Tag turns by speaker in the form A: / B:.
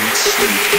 A: Sleep.